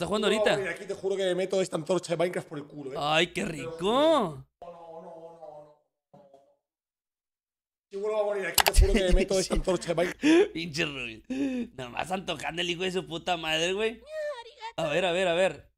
estás jugando Si ahorita? morir aquí te juro que me meto esta antorcha de Minecraft por el culo, eh. Ay, qué rico. Si vuelvo a morir aquí te juro que me meto esta antorcha de Minecraft. Pinche Rubio. Nomás antojando el hijo de su puta madre, güey. A ver, a ver, a ver.